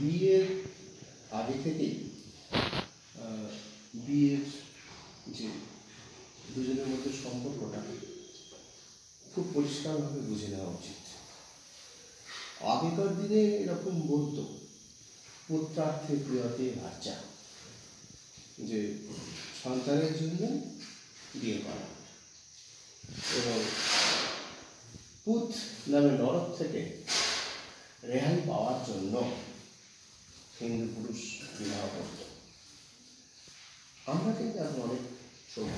বিয়ের আগে থেকেই বিয়ের যে দুজনের মধ্যে সম্পর্কটা খুব পরিষ্কারভাবে বুঝে নেওয়া উচিত। আগেকার দিনে এরকম বলতো, পুত্রার্থে প্রিয়তে বাচ্চা, যে সন্তানের জন্য বিয়ে করা। এবং পুত নামে নরক থেকে রেহাই পাওয়ার জন্য হিন্দু পুরুষ বিবাহ করত। আমরা কিন্তু এখন অনেক সভ্য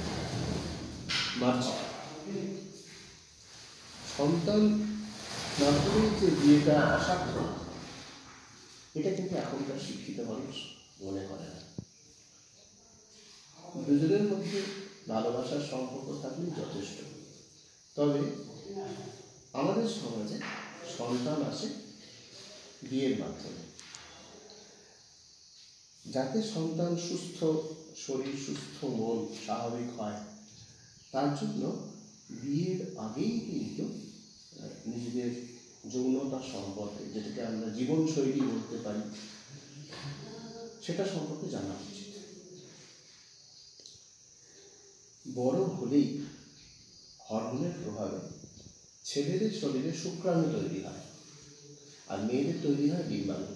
সন্তান না করে যে বিয়েটা অসার্থক এটা কিন্তু এখনকার শিক্ষিত মানুষ মনে করে না। দুজনের মধ্যে ভালোবাসার সম্পর্ক থাকলেই যথেষ্ট। তবে আমাদের সমাজে সন্তান আসে বিয়ের মাধ্যমে। যাতে সন্তান সুস্থ, শরীর সুস্থ, মন স্বাভাবিক হয়, তার জন্য বিয়ের আগেই কিন্তু নিজেদের যৌনতা সম্পর্কে, যেটাকে আমরা জীবনশৈলী বলতে পারি, সেটা সম্পর্কে জানা উচিত। বড় হলেই হরমোনের প্রভাবে ছেলেদের শরীরে শুক্রাণু তৈরি হয়, আর মেয়েদের তৈরি হয় ডিম্বাণু।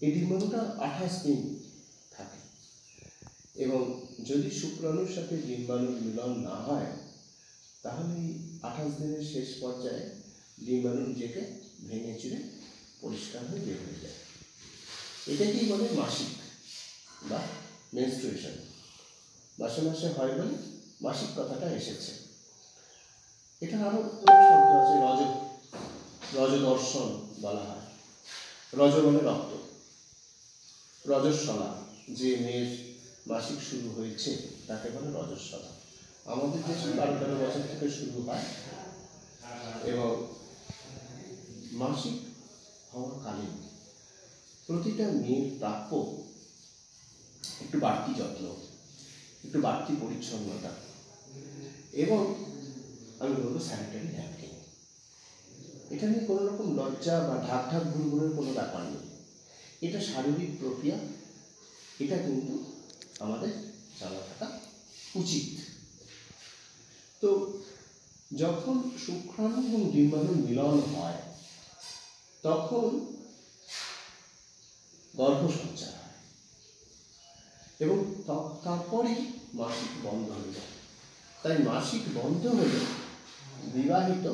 এই ডিম্বাণুটা আঠাশ দিন থাকে। এবং যদি শুক্রাণুর সাথে ডিম্বাণুর মিলন না হয়, তাহলে এই আঠাশ দিনের শেষ পর্যায়ে ডিম্বাণু নিজেকে ভেঙে চুরে পরিষ্কার হয়ে বের হয়ে যায়। এটাকেই বলে মাসিক বা মেনস্ট্রুয়েশন মাসে মাসে হয় বলে মাসিক কথাটা এসেছে। এটা আরও শব্দ আছে, রজ, রজদর্শন বলা হয়। রজ মানে রক্ত। রজস্বলা, যে মেয়ের মাসিক শুরু হয়েছে, তাকে বলে রজস্বলা। আমাদের দেশে বারো তেরো বছর থেকে শুরু হয় এবং মাসিক হওয়ার কালীন প্রতিটা মেয়ের প্রাপ্য একটু বাড়তি যত্ন, একটু বাড়তি পরিচ্ছন্নতা এবং আমি বলব স্যানিটারি ন্যাপকিন এটা নিয়ে কোনো রকম লজ্জা বা ঢাক ঢাক গুড়গুড়ের কোনো ব্যাপার নেই। এটা শারীরিক প্রক্রিয়া, এটা কিন্তু আমাদের জানা থাকা উচিত। তো যখন শুক্রাণু এবং ডিম্বাণু মিলন হয়, তখন গর্ভসঞ্চার হয় এবং তারপরেই মাসিক বন্ধ হয়ে। যায় তাই মাসিক বন্ধ হলে বিবাহিত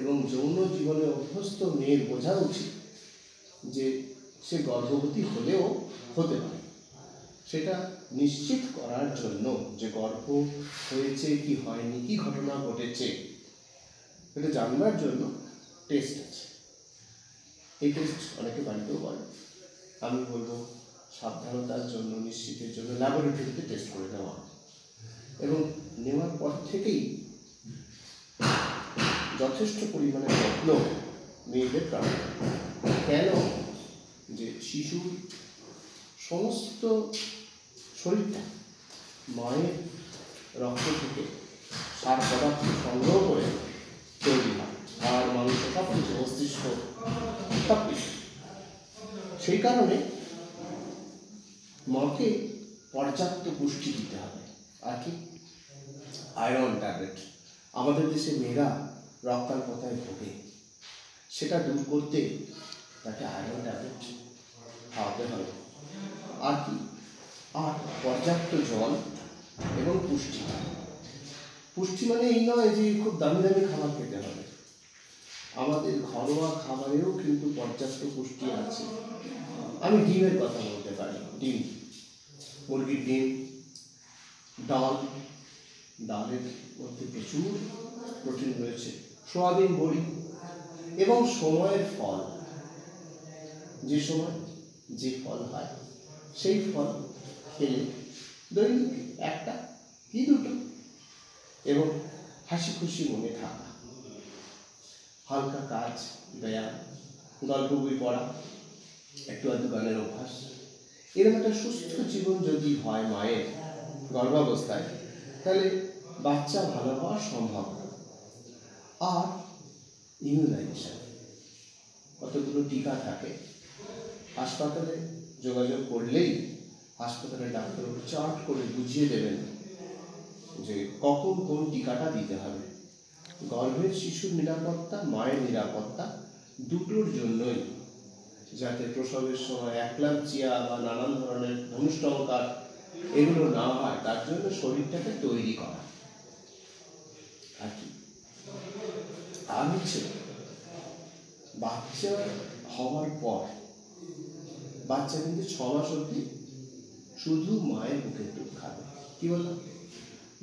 এবং যৌন জীবনে অভ্যস্ত মেয়ের বোঝা উচিত যে সে গর্ভবতী হলেও হতে পারে। সেটা নিশ্চিত করার জন্য যে গর্ভ হয়েছে, কি হয়নি, কি ঘটনা ঘটেছে, এটা জানবার জন্য টেস্ট আছে। এই টেস্ট অনেকে বাড়িতেও করে। আমি বলব, সাবধানতার জন্য, নিশ্চিতের জন্য ল্যাবরেটরিতে টেস্ট করে নেওয়া। এবং নেওয়ার পর থেকেই যথেষ্ট পরিমাণে যত্ন মেয়েদের প্রাণ কেন? যে শিশুর সমস্ত শরীরটা মায়ের রক্ত থেকে সার পদার্থ সংগ্রহ করে তৈরি হয়। আর মানুষের সব কিছু, মস্তিষ্ক, সব কিছু। সেই কারণে মাকে পর্যাপ্ত পুষ্টি দিতে হবে। আর কি? Iron tablet. আমাদের দেশে মেয়েরা রক্তাল্পতায় ভোগে। সেটা দূর করতে তাকে আয়রন ট্যাবলেট খাওয়াতে হবে। আর কি? আর পর্যাপ্ত জল এবং পুষ্টি। পুষ্টি মানে এই নয় যে খুব দামি দামি খাবার খেতে হবে। আমাদের ঘরোয়া খাবারেও কিন্তু পর্যাপ্ত পুষ্টি আছে। আমি ডিমের কথা বলতে পারি। ডিম। মুরগির ডিম, ডাল, ডালের মধ্যে প্রচুর প্রোটিন রয়েছে। সোয়াবিন, বড়ি এবং সময়ের ফল। যে সময় যে ফল হয়, সেই ফল খেলে দৈনিক একটা কি দুটো? এবং হাসি খুশি মনে থাকা। হালকা কাজ, ব্যায়াম, গল্প বই পড়া, একটু আধটু গানের অভ্যাস, এরকম একটা সুস্থ জীবন যদি হয় মায়ের গর্ভাবস্থায়, তাহলে বাচ্চা ভালো হওয়া সম্ভব আর ইমিউনাইজেশন কতগুলো টিকা থাকে হাসপাতালে যোগাযোগ করলেই হাসপাতালে ডাক্তার চার্ট করে বুঝিয়ে দেবেন যে কখন কোন টিকাটা দিতে হবে। গর্ভের শিশুর নিরাপত্তা, মায়ের নিরাপত্তা দুটোর জন্যই যাতে প্রসবের সময় একলাঞ্চিয়া বা নানান ধরনের ধনুষ্টঙ্কার এগুলো না হয়, তার জন্য শরীরটাকে তৈরি করা। আর কি? আর হচ্ছে বাচ্চা হওয়ার পর বাচ্চা কিন্তু ছ মাস অব্দি শুধু মায়ের বুকের দুধ খাবে। কি বললাম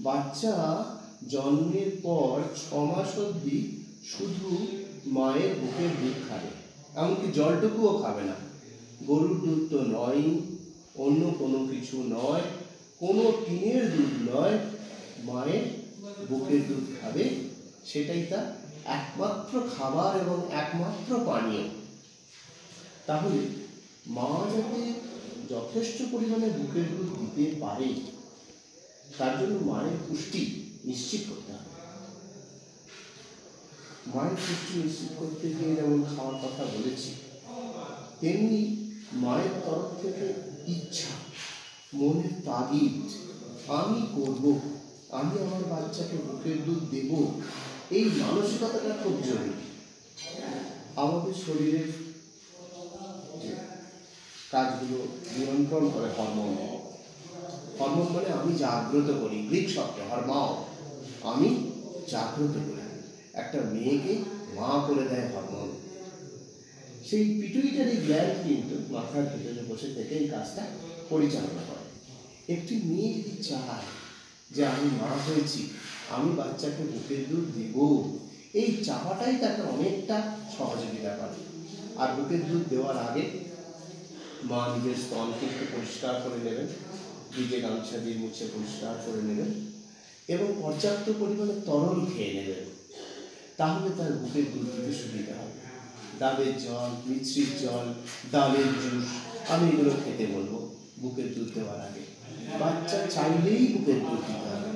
বাচ্চা জন্মের পর ছ মাস অব্দি শুধু মায়ের বুকের দুধ খাবে। এমনকি জলটুকুও খাবে না। গরুর দুধ তো নয়, অন্য কোনো কিছু নয়, কোনো টিনের দুধ নয়, মায়ের বুকের দুধ খাবে। সেটাই তার একমাত্র খাবার এবং একমাত্র পানীয়। তাহলে মা যাতে যথেষ্ট পরিমাণে বুকের দুধ দিতে পারে, তার জন্য মায়ের পুষ্টি নিশ্চিত করতে হবে। মায়ের পুষ্টি নিশ্চিত করতে গিয়ে যেমন খাওয়ার কথা বলেছি, তেমনি মায়ের তরফ থেকে ইচ্ছা, মনের তাগিদ, আমি করব, আমি আমার বাচ্চাকে বুকের দুধ দেব, এই মানসিকতাটা খুব জরুরি। আমাদের শরীরের কাজগুলো নিয়ন্ত্রণ করে হরমোন। হরমোন মানে আমি জাগ্রত করি, গ্রিক শব্দে হরমাও। আমি জাগ্রত করি। একটা মেয়েকে মা করে দেয় হরমোন। সেই পিটুইটারি গ্ল্যান্ড কিন্তু মাথার ভিতরে বসে থেকে এই কাজটা পরিচালনা করে। একটি মেয়ে যদি চায় যে আমি মা হয়েছি, আমি বাচ্চাকে বুকের দুধ দেব, এই চাপাটাই তাকে অনেকটা সহযোগিতা করে। আর বুকের দুধ দেওয়ার আগে মা নিজের স্তনকে একটু পরিষ্কার করে নেবেন ভিজে গামছা দিয়ে মুছে পরিষ্কার করে নেবেন এবং পর্যাপ্ত পরিমাণে তরল খেয়ে নেবেন। তাহলে তার বুকের দুধ দিতে সুবিধা হবে। ডাবের জল মিশ্রির জল, ডালের জুস, আমি এগুলো খেতে বলব বুকের দুধ দেওয়ার আগে। বাচ্চা চাইলেই বুকের দুধ দিতে হবে।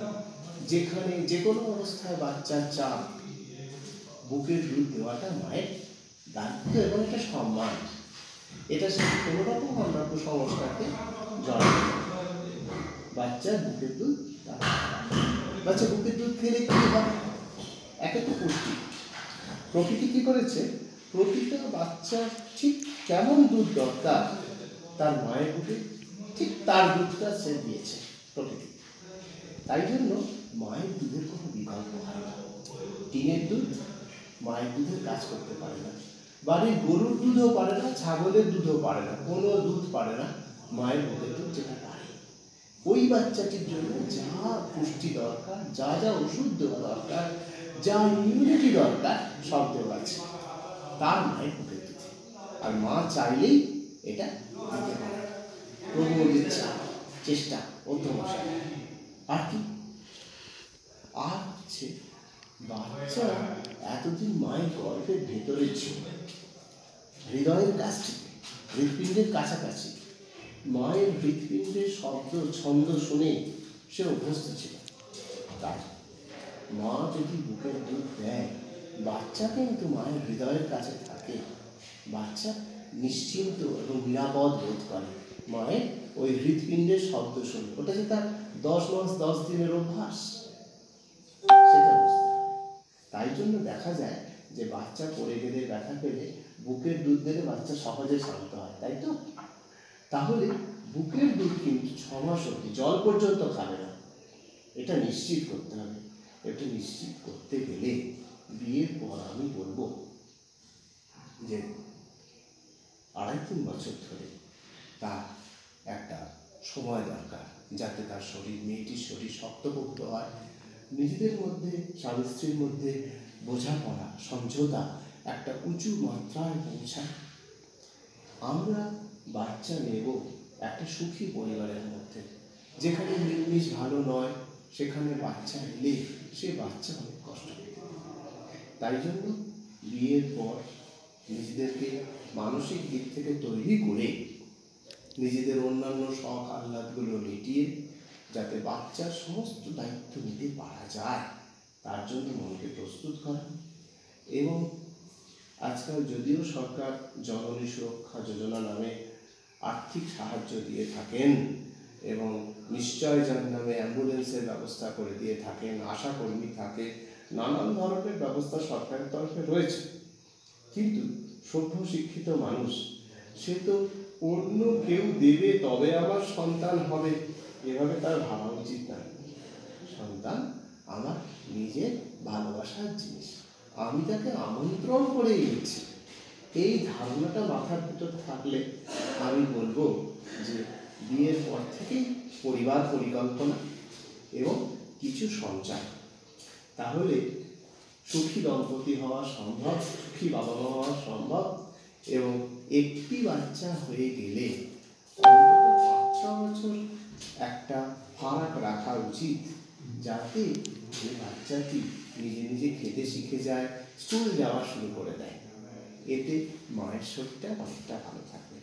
যেখানে যে কোনো অবস্থায় বাচ্চার চাপ বুকের দুধ দেওয়াটা মায়ের দায়িত্ব এবং একটা সম্মান। এটা সাথে কোনো রকম আমরা কুসংস্কারকে জড়াবো না। বাচ্চার বুকের দুধ বাচ্চা বুকের দুধ খেলে কি হয় এক একটা পুষ্টি প্রকৃতি কি করেছে? প্রতিটা বাচ্চার ঠিক কেমন দুধ দরকার, তার মায়ের বুকে ঠিক তার দুধটা সে দিয়েছে প্রকৃতি। তাই জন্য মায়ের দুধের কোনো বিকল্প হয় না। টিনের দুধ মায়ের দুধের কাজ করতে পারে না। বাড়ির গরুর দুধও পারে না, ছাগলের দুধও পারে না, কোনো দুধ পারে না, মায়ের বুকের দুধ যেটা পারে। ওই বাচ্চাটির জন্য যা পুষ্টি দরকার, যা যা ওষুধ দেওয়া দরকার, যা ইমিউনিটি দরকার, সব দেওয়া আছে। তার মায়ের বুকের দুধে। আর মা চাইলেই এটা দিতে পারে। প্রবল ইচ্ছা, চেষ্টা অধ্যবসা আর কি? আর হচ্ছে বাচ্চা এতদিন মায়ের গর্ভের ভেতরে ছিল। হৃদয়ের কাছটিতে হৃৎপিণ্ডের কাছাকাছি। মায়ের হৃৎপিণ্ডের শব্দ, ছন্দ শুনে সে অভ্যস্ত ছিল। তাই মা যদি বুকের দুধ দেয়, বাচ্চা কিন্তু মায়ের হৃদয়ের কাছে থাকে। বাচ্চা নিশ্চিন্ত এবং নিরাপদ বোধ করে। মায়ের ওই হৃৎপিণ্ডের শব্দ শুনে। ওটা যে তার দশ মাস, দশ দিনের অভ্যাস, সেটা। তাই জন্য দেখা যায় যে বাচ্চা পড়ে গেলে ব্যথা পেলে বুকের দুধ দিলে বাচ্চা সহজে শান্ত হয়, তাই তো? তাহলে বুকের দুধ কিন্তু ছ মাস অব্দি জল পর্যন্ত খাবে না। এটা নিশ্চিত করতে হবে। এটা নিশ্চিত করতে গেলে বিয়ের পর আমি বলব যে আড়াই তিন বছর ধরে তার একটা সময় দরকার যাতে তার শরীর, মেয়েটির শরীর শক্তপোক্ত হয় নিজেদের মধ্যে স্বামী স্ত্রীর মধ্যে বোঝাপড়া, সমঝোতা একটা উঁচু মাত্রায় পৌঁছায়। আমরা বাচ্চা নেব একটা সুখী পরিবারের মধ্যে। যেখানে নির্মিষ ভালো নয়, সেখানে বাচ্চা এলে সে বাচ্চা অনেক কষ্ট তাই জন্য বিয়ের পর নিজেদেরকে মানসিক দিক থেকে তৈরি করে নিজেদের অন্যান্য শখ আহ্লাদগুলো মিটিয়ে যাতে বাচ্চার সমস্ত দায়িত্ব নিতে পারা যায়, তার জন্য মনকে প্রস্তুত করা এবং আজকাল যদিও সরকার জননী সুরক্ষা যোজনা নামে আর্থিক সাহায্য দিয়ে থাকেন এবং নিশ্চয় যার নামে অ্যাম্বুলেন্সের ব্যবস্থা করে দিয়ে থাকেন, আশা কর্মী থাকে, নানান ধরনের ব্যবস্থা সরকারের তরফে রয়েছে। কিন্তু সভ্য শিক্ষিত মানুষ, সে তো অন্য কেউ দেবে, তবে আমার সন্তান হবে। এভাবে তার ভাবা উচিত না। সন্তান, আমার নিজের ভালোবাসার জিনিস। আমি তাকে আমন্ত্রণ করে এনেছি এই ধারণাটা মাথার ভিতর থাকলে আমি বলব যে, বিয়ের পর থেকেই পরিবার পরিকল্পনা এবং কিছু সঞ্চয় তাহলে সুখী দম্পতি হওয়া সম্ভব, সুখী বাবা মা হওয়া সম্ভব এবং একটি বাচ্চা হয়ে গেলে অন্তত বছর একটা ফারাক রাখা উচিত যাতে যে বাচ্চাটি নিজে নিজে খেতে শিখে যায়, স্কুল যাওয়া শুরু করে দেয়। এতে মায়ের শরীরটা অনেকটা ভালো থাকবে।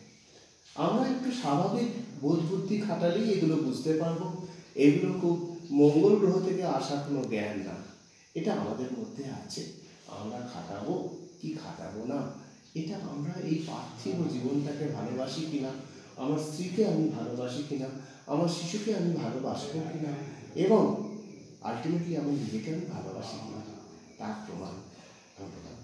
আমরা একটু স্বাভাবিক বোধ বুদ্ধি খাটালেই এগুলো বুঝতে পারব। এগুলো খুব মঙ্গল গ্রহ থেকে আসা কোনো জ্ঞান না। এটা আমাদের মধ্যে আছে। আমরা খাটাবো কি খাটাবো না? এটা আমরা এই পার্থিব জীবনটাকে ভালোবাসি কিনা? আমার স্ত্রীকে আমি ভালোবাসি কিনা, আমার শিশুকে আমি ভালোবাসবো কিনা এবং আলটিমেটলি আমি নিজেকে আমি ভালোবাসি কিনা, তার প্রমাণ ধন্যবাদ